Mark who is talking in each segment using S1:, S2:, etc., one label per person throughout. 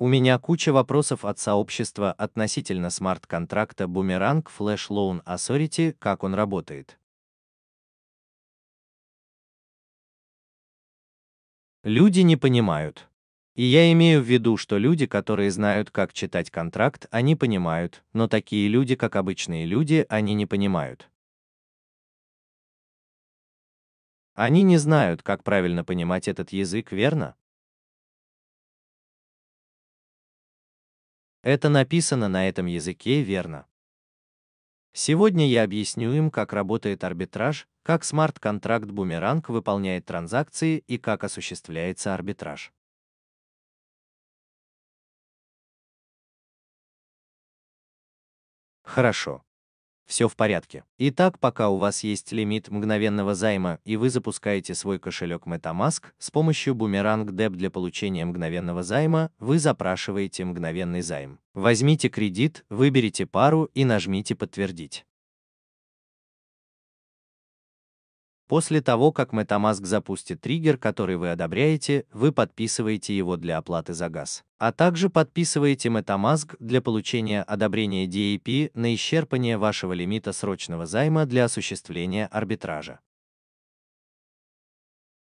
S1: У меня куча вопросов от сообщества относительно смарт-контракта Boomerang Flash Loan Authority, как он работает. Люди не понимают. И я имею в виду, что люди, которые знают, как читать контракт, они понимают, но такие люди, как обычные люди, они не понимают. Они не знают, как правильно понимать этот язык, верно? Это написано на этом языке, верно? Сегодня я объясню им, как работает арбитраж, как смарт-контракт Boomerang выполняет транзакции и как осуществляется арбитраж. Хорошо. Все в порядке. Итак, пока у вас есть лимит мгновенного займа и вы запускаете свой кошелек MetaMask с помощью Boomerang Deb для получения мгновенного займа, вы запрашиваете мгновенный займ. Возьмите кредит, выберите пару и нажмите «Подтвердить». После того, как MetaMask запустит триггер, который вы одобряете, вы подписываете его для оплаты за газ. А также подписываете MetaMask для получения одобрения DAP на исчерпание вашего лимита срочного займа для осуществления арбитража.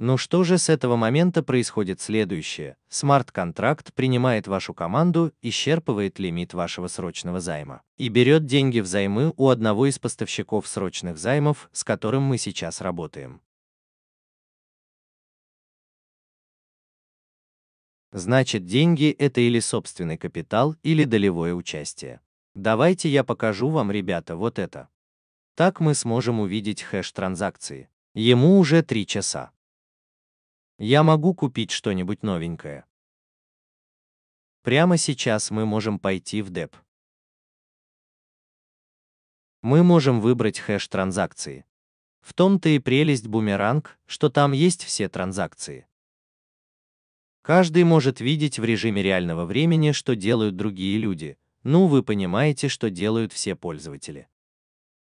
S1: Ну что же с этого момента происходит следующее. Смарт-контракт принимает вашу команду, исчерпывает лимит вашего срочного займа и берет деньги взаймы у одного из поставщиков срочных займов, с которым мы сейчас работаем. Значит, деньги – это или собственный капитал, или долевое участие. Давайте я покажу вам, ребята, вот это. Так мы сможем увидеть хэш транзакции. Ему уже 3 часа. Я могу купить что-нибудь новенькое. Прямо сейчас мы можем пойти в деп. Мы можем выбрать хэш транзакции. В том-то и прелесть бумеранг, что там есть все транзакции. Каждый может видеть в режиме реального времени, что делают другие люди. Ну, вы понимаете, что делают все пользователи.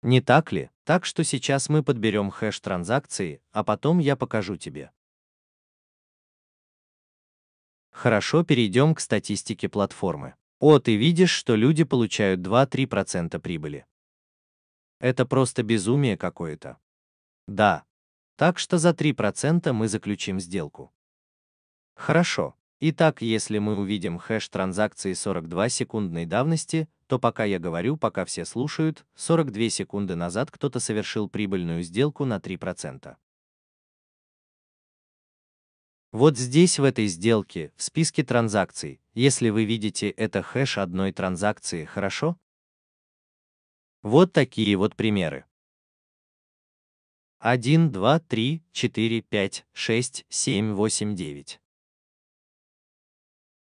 S1: Не так ли? Так что сейчас мы подберем хэш транзакции, а потом я покажу тебе. Хорошо, перейдем к статистике платформы. О, ты видишь, что люди получают 2-3% прибыли. Это просто безумие какое-то. Да. Так что за 3% мы заключим сделку. Хорошо. Итак, если мы увидим хэш транзакции 42 секундной давности, то пока я говорю, пока все слушают, 42 секунды назад кто-то совершил прибыльную сделку на 3%. Вот здесь в этой сделке, в списке транзакций, если вы видите это хэш одной транзакции, хорошо? Вот такие вот примеры. 1, 2, 3, 4, 5, 6, 7, 8, 9.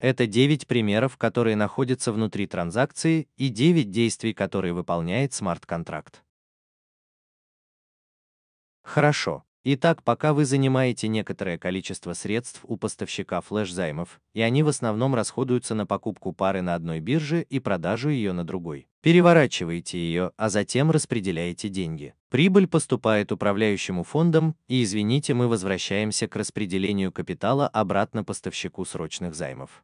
S1: Это 9 примеров, которые находятся внутри транзакции, и 9 действий, которые выполняет смарт-контракт. Хорошо. Итак, пока вы занимаете некоторое количество средств у поставщика флеш-займов, и они в основном расходуются на покупку пары на одной бирже и продажу ее на другой, переворачиваете ее, а затем распределяете деньги. Прибыль поступает управляющему фондом, и, извините, мы возвращаемся к распределению капитала обратно поставщику срочных займов.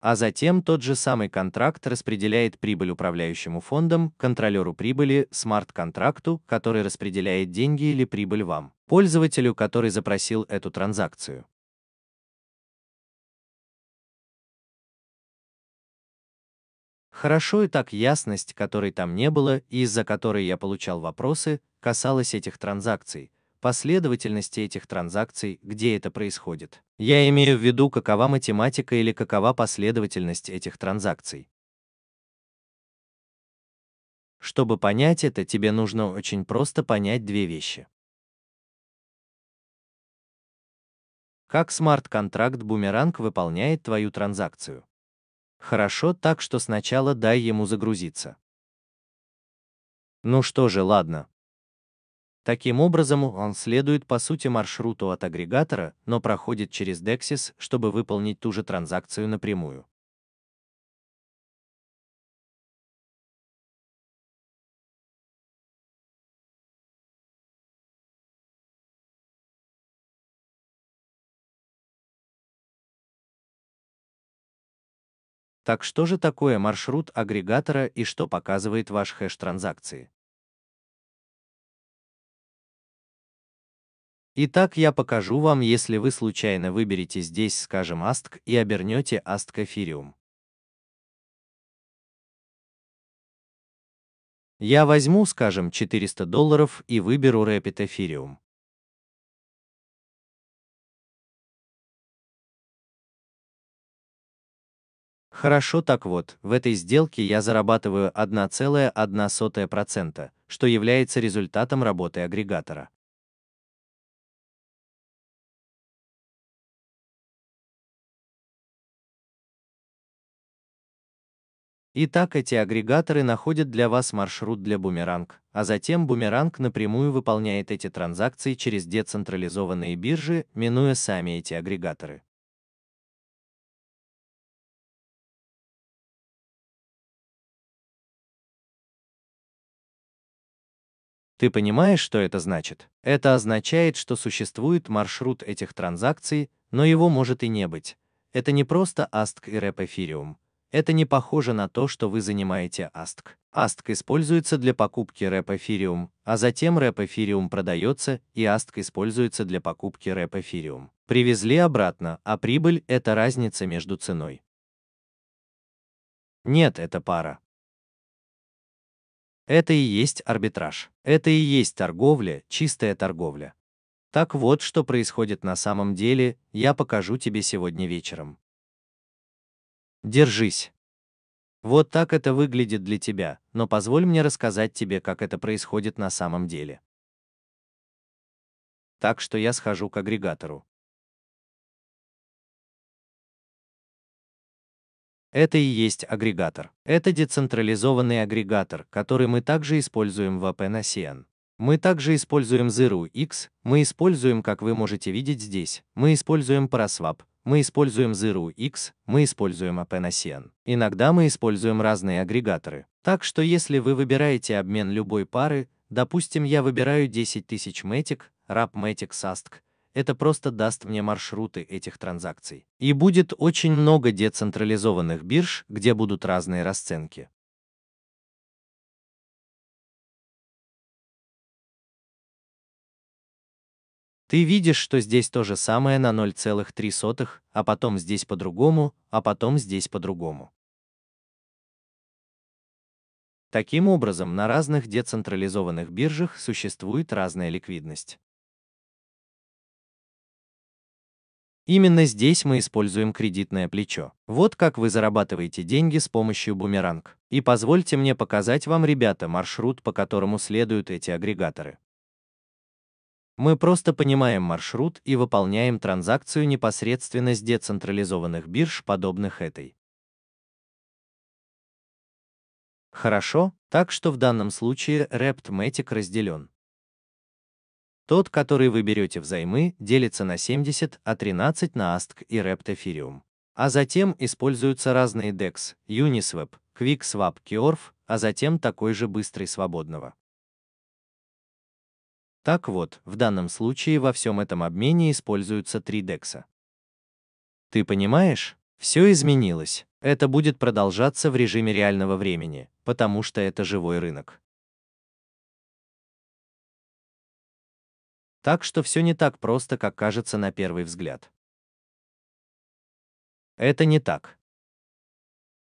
S1: А затем тот же самый контракт распределяет прибыль управляющему фондом, контролеру прибыли, смарт-контракту, который распределяет деньги или прибыль вам, пользователю, который запросил эту транзакцию. Хорошо и так ясность, которой там не было и из-за которой я получал вопросы, касалась этих транзакций, последовательности этих транзакций, где это происходит. Я имею в виду, какова математика или какова последовательность этих транзакций. Чтобы понять это, тебе нужно очень просто понять две вещи. Как смарт-контракт Boomerang выполняет твою транзакцию? Хорошо, так что сначала дай ему загрузиться. Ну что же, ладно, Таким образом, он следует по сути маршруту от агрегатора, но проходит через Dexis, чтобы выполнить ту же транзакцию напрямую. Так что же такое маршрут агрегатора и что показывает ваш хэш транзакции? Итак, я покажу вам, если вы случайно выберете здесь, скажем, ASK и обернете ASK Ethereum. Я возьму, скажем, 400 долларов и выберу Rapid Ethereum. Хорошо, так вот, в этой сделке я зарабатываю 1,1%, что является результатом работы агрегатора. Итак, эти агрегаторы находят для вас маршрут для бумеранг, а затем бумеранг напрямую выполняет эти транзакции через децентрализованные биржи, минуя сами эти агрегаторы. Ты понимаешь, что это значит? Это означает, что существует маршрут этих транзакций, но его может и не быть. Это не просто ASK и REP Ethereum, это не похоже на то, что вы занимаете ASK. ASK используется для покупки REP Ethereum, а затем REP Ethereum продается, и ASK используется для покупки REP Ethereum. Привезли обратно, а прибыль – это разница между ценой. Нет, это пара. Это и есть арбитраж. Это и есть торговля, чистая торговля. Так вот, что происходит на самом деле, я покажу тебе сегодня вечером. Держись. Вот так это выглядит для тебя, но позволь мне рассказать тебе, как это происходит на самом деле. Так что я схожу к агрегатору. Это и есть агрегатор. Это децентрализованный агрегатор, который мы также используем в OpenASIAN. Мы также используем ZeroX, мы используем, как вы можете видеть здесь, мы используем Paraswap, мы используем ZeroX, мы используем OpenASIAN. Иногда мы используем разные агрегаторы. Так что если вы выбираете обмен любой пары, допустим, я выбираю 10 тысяч Matic, RAP Matic SASTC, это просто даст мне маршруты этих транзакций. И будет очень много децентрализованных бирж, где будут разные расценки. Ты видишь, что здесь то же самое на 0,3, а потом здесь по-другому, а потом здесь по-другому. Таким образом, на разных децентрализованных биржах существует разная ликвидность. Именно здесь мы используем кредитное плечо. Вот как вы зарабатываете деньги с помощью бумеранг. И позвольте мне показать вам, ребята, маршрут, по которому следуют эти агрегаторы. Мы просто понимаем маршрут и выполняем транзакцию непосредственно с децентрализованных бирж, подобных этой. Хорошо, так что в данном случае RaptMatic разделен. Тот, который вы берете взаймы, делится на 70, а 13 на ASTC и Rapt Ethereum. А затем используются разные DEX, Uniswap, QuickSwap, Kiorf, а затем такой же быстрый свободного. Так вот, в данном случае во всем этом обмене используются три декса. Ты понимаешь? Все изменилось. Это будет продолжаться в режиме реального времени, потому что это живой рынок. Так что все не так просто, как кажется на первый взгляд. Это не так.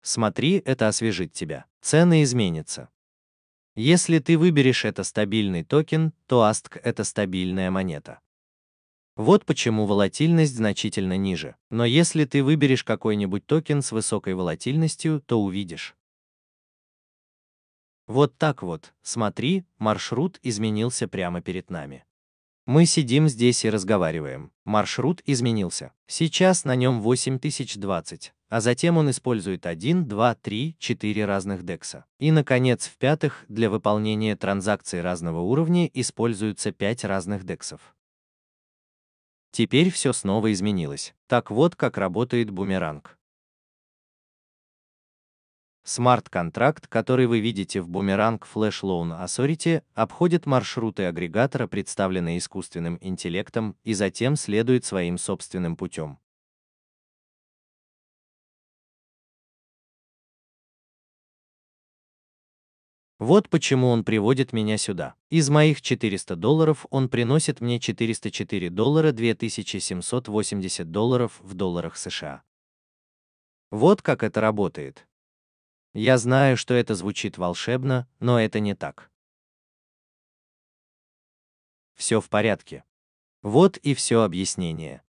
S1: Смотри, это освежит тебя. Цены изменятся. Если ты выберешь это стабильный токен, то USDC — это стабильная монета. Вот почему волатильность значительно ниже. Но если ты выберешь какой-нибудь токен с высокой волатильностью, то увидишь. Вот так вот, смотри, маршрут изменился прямо перед нами. Мы сидим здесь и разговариваем. Маршрут изменился. Сейчас на нем 8020, а затем он использует 1, 2, 3, 4 разных декса. И, наконец, в-пятых, для выполнения транзакций разного уровня используются 5 разных дексов. Теперь все снова изменилось. Так вот, как работает бумеранг. Смарт-контракт, который вы видите в Boomerang Flash Loan Authority, обходит маршруты агрегатора, представленные искусственным интеллектом, и затем следует своим собственным путем. Вот почему он приводит меня сюда. Из моих 400 долларов он приносит мне 404 доллара 2780 долларов в долларах США. Вот как это работает. Я знаю, что это звучит волшебно, но это не так. Все в порядке. Вот и все объяснение.